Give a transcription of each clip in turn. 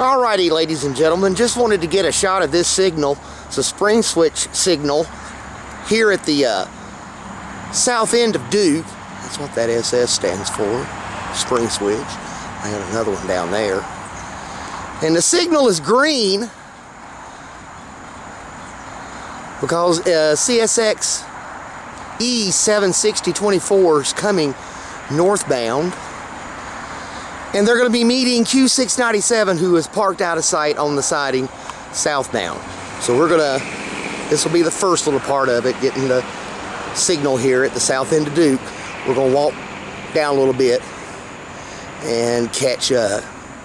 Alrighty, ladies and gentlemen, just wanted to get a shot of this signal. It's a spring switch signal here at the uh, south end of Duke. That's what that SS stands for, spring switch. I got another one down there. And the signal is green because uh, CSX E76024 is coming northbound. And they're going to be meeting Q697 who is parked out of sight on the siding southbound. So we're going to, this will be the first little part of it, getting the signal here at the south end of Duke. We're going to walk down a little bit and catch uh,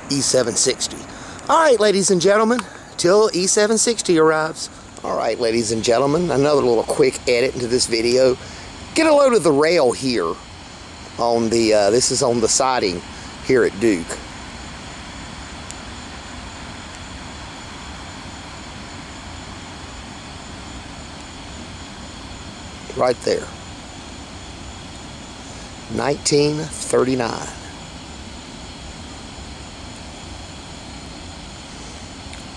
E760. All right, ladies and gentlemen, till E760 arrives. All right, ladies and gentlemen, another little quick edit into this video. Get a load of the rail here on the, uh, this is on the siding here at Duke. Right there. 1939.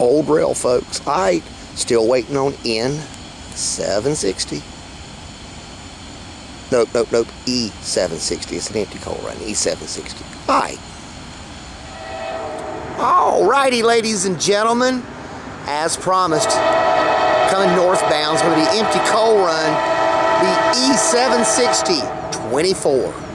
Old rail, folks. All right, still waiting on N760. Nope, nope, nope. E760. It's an empty coal run. E760. Hi. Alrighty, ladies and gentlemen. As promised, coming northbound is going to be empty coal run. The E760 24.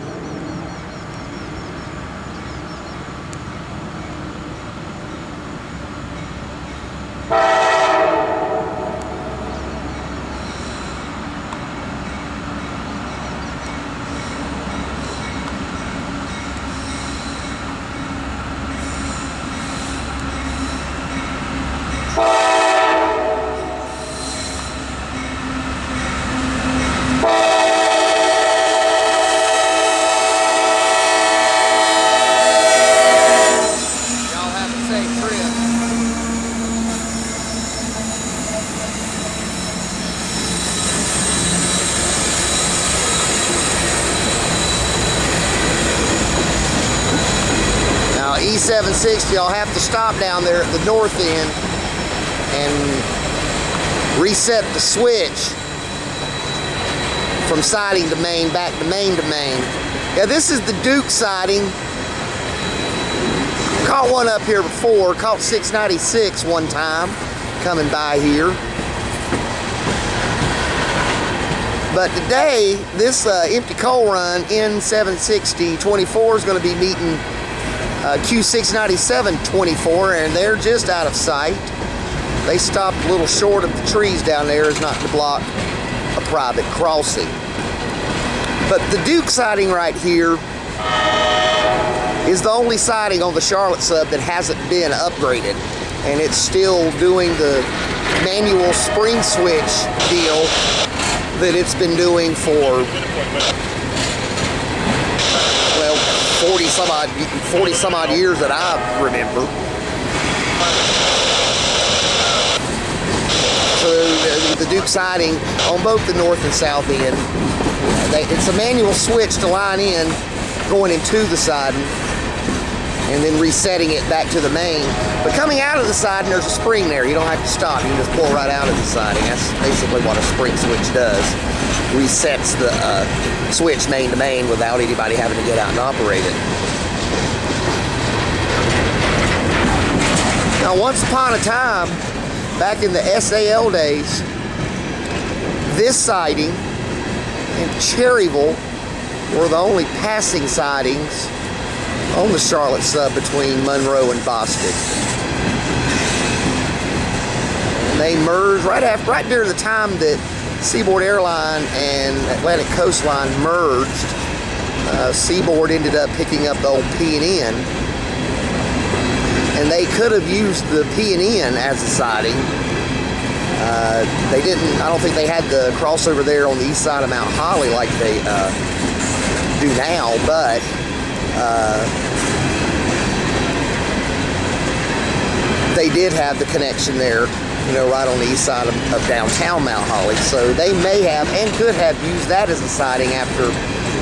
E760, I'll have to stop down there at the north end and reset the switch from siding to main back to main to main. Yeah, this is the Duke siding caught one up here before, caught 696 one time coming by here. But today, this uh, empty coal run N760 24 is going to be meeting uh, Q697 24, and they're just out of sight. They stopped a little short of the trees down there, is not to block a private crossing. But the Duke siding right here is the only siding on the Charlotte sub that hasn't been upgraded. And it's still doing the manual spring switch deal that it's been doing for, well, 40 some odd, 40 some odd years that I remember. So the- the Duke siding on both the north and south end, it's a manual switch to line in going into the siding and then resetting it back to the main. But coming out of the siding, there's a spring there. You don't have to stop. You can just pull right out of the siding. That's basically what a spring switch does. Resets the uh, switch main to main without anybody having to get out and operate it. Now, once upon a time, back in the SAL days, this siding and Cherryville were the only passing sidings on the Charlotte sub between Monroe and Bostic. And they merged right after, right during the time that Seaboard Airline and Atlantic Coastline merged. Uh, Seaboard ended up picking up the old P and they could have used the P and N as a siding. Uh, they didn't. I don't think they had the crossover there on the east side of Mount Holly like they uh, do now, but uh, they did have the connection there, you know, right on the east side of, of downtown Mount Holly. So they may have and could have used that as a siding after,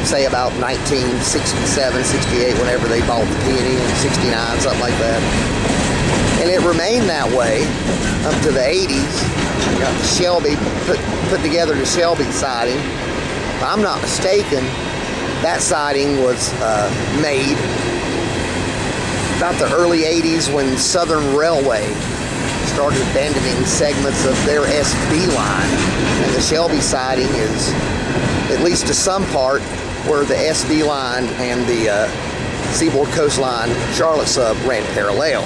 say, about 1967, 68, whenever they bought the P&N in 69, something like that. and it remained that way up to the 80s. got the Shelby put put together the Shelby siding. If I'm not mistaken, that siding was uh, made about the early 80s when Southern Railway started abandoning segments of their SB line. And the Shelby siding is, at least to some part, where the SB line and the uh, Seaboard Coastline Charlotte sub ran parallel.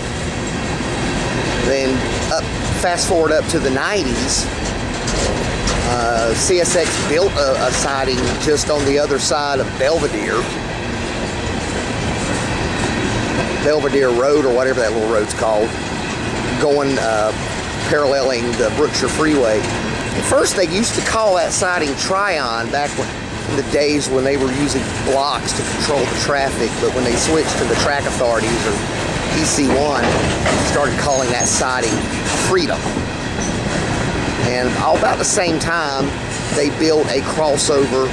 Then up, fast forward up to the 90s, uh, CSX built a, a siding just on the other side of Belvedere. Belvedere Road, or whatever that little road's called, going uh, paralleling the Brookshire Freeway. First, they used to call that siding Tryon back when, in the days when they were using blocks to control the traffic, but when they switched to the track authorities or EC1, started calling that siding Freedom. And all about the same time, they built a crossover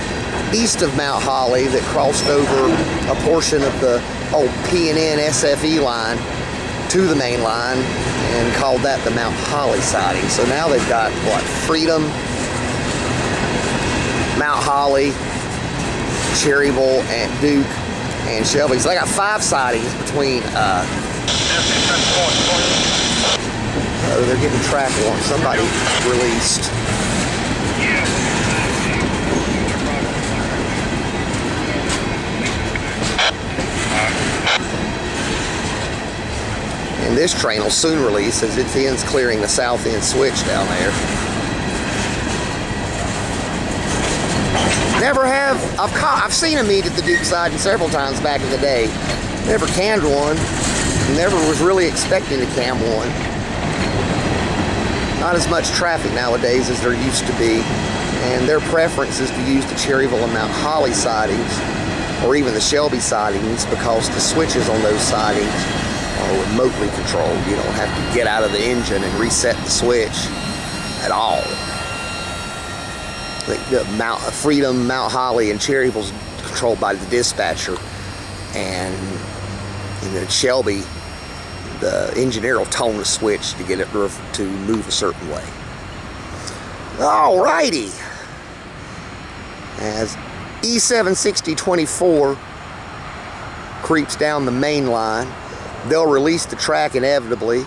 east of Mount Holly that crossed over a portion of the old P&N SFE line to the main line and called that the Mount Holly siding. So now they've got, what, Freedom, Mount Holly, Cherryville, and Duke, and Shelby. So they got five sidings between uh, Oh, they're getting track one. Somebody released. And this train will soon release as it ends clearing the south end switch down there. Never have, I've caught, I've seen a meet at the Duke siding several times back in the day. Never canned one. Never was really expecting to cam one. Not as much traffic nowadays as there used to be. And their preference is to use the Cherryville and Mount Holly sidings or even the Shelby sidings because the switches on those sidings remotely controlled. You don't have to get out of the engine and reset the switch at all. The Mount Freedom, Mount Holly, and Cherryville's controlled by the dispatcher, and in the Shelby, the engineer will tone the switch to get it to move a certain way. Alrighty. As E76024 creeps down the main line, they'll release the track inevitably,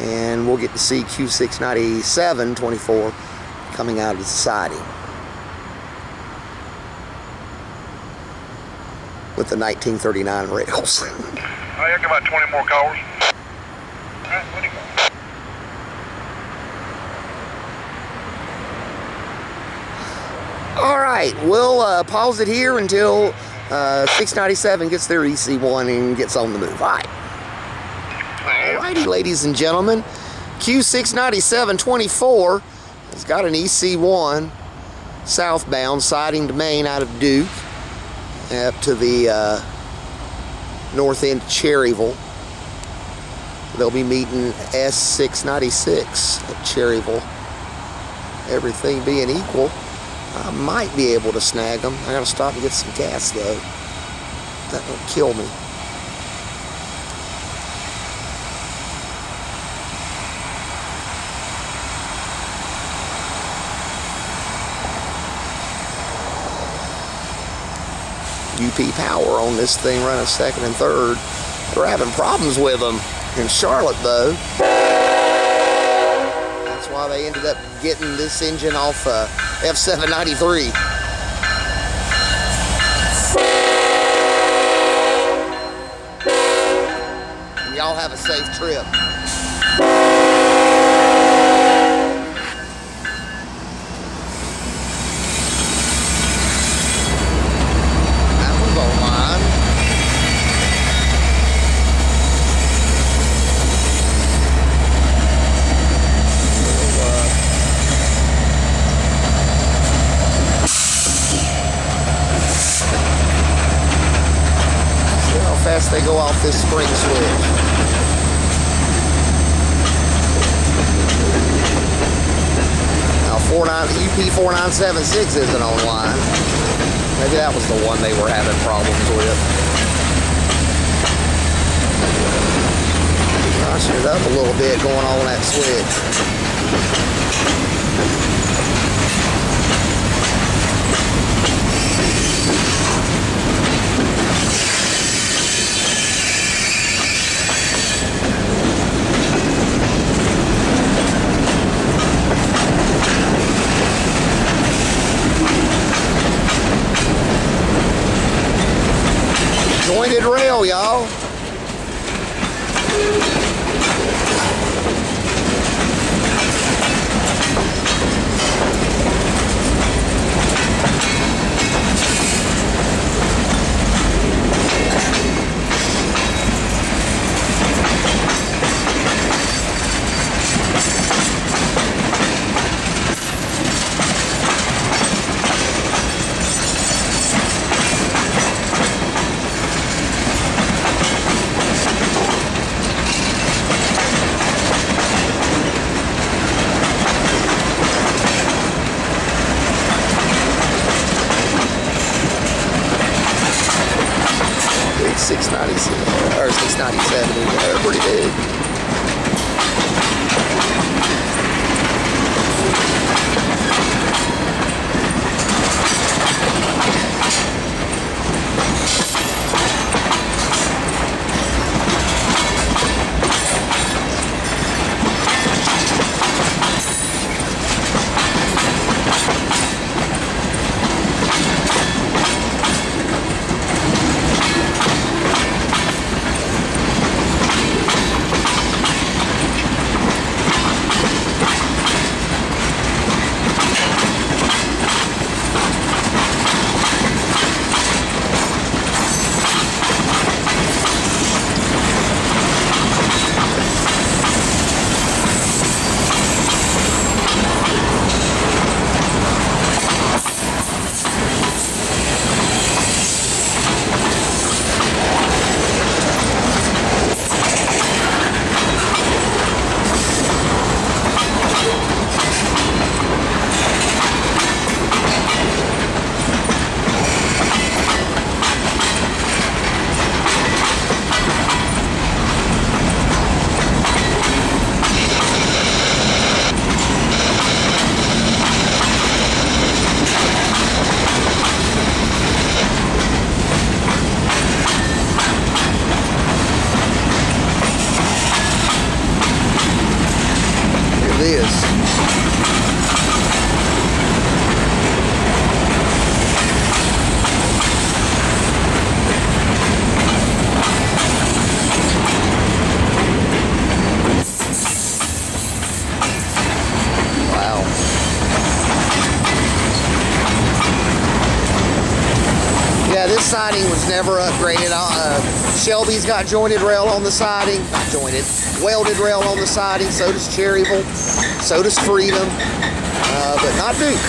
and we'll get to see Q69724 coming out of the siding. With the 1939 rails. Yeah, about 20 more cars. All right, we'll uh, pause it here until uh, 697 gets their EC1 and gets on the move. All right. Ladies and gentlemen. Q69724 has got an EC1 southbound siding to main out of Duke up to the uh, north end of Cherryville. They'll be meeting S696 at Cherryville. Everything being equal, I might be able to snag them. I gotta stop and get some gas though. That won't kill me. UP power on this thing running second and third. We're having problems with them in Charlotte though. That's why they ended up getting this engine off uh, F793. Y'all have a safe trip. fast they go off this spring switch. Now 49, UP4976 isn't online. Maybe that was the one they were having problems with. Notching it up a little bit going on that switch. This. Wow. Yeah, this siding was never upgraded. Uh, Shelby's got jointed rail on the siding, not jointed, welded rail on the siding. So does Cherryville. So does Freedom, uh, but not Duke.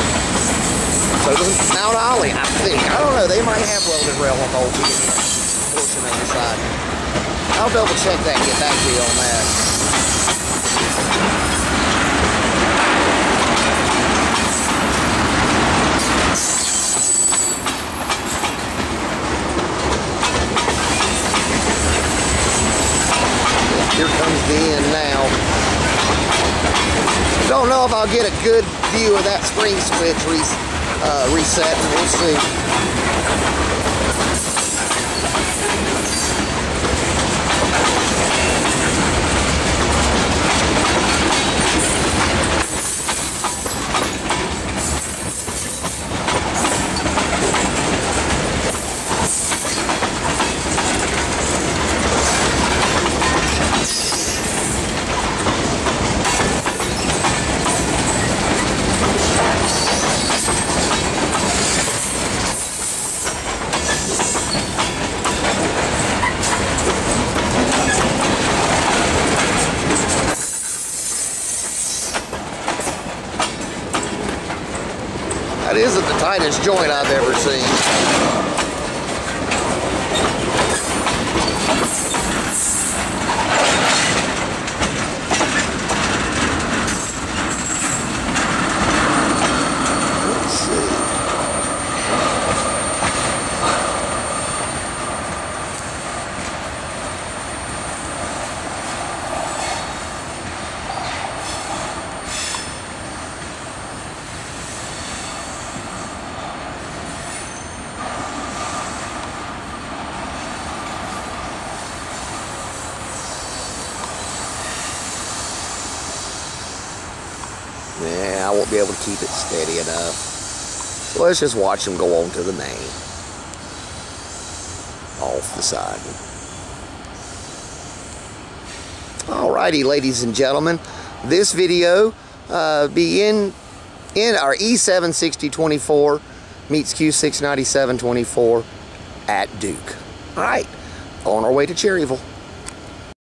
So does Mount Holly, I think. I don't know. They might have welded rail on the whole portion of the siding. I'll double check that and get back to you on that. Here comes the end now. Don't know if I'll get a good view of that spring switch re uh, reset. We'll see. That isn't the tightest joint I've ever seen. Let's see. I won't be able to keep it steady enough. So let's just watch them go on to the main. Off the siding. Alrighty, ladies and gentlemen. This video uh, be in, in our E76024 meets Q69724 at Duke. Alright, on our way to Cherryville.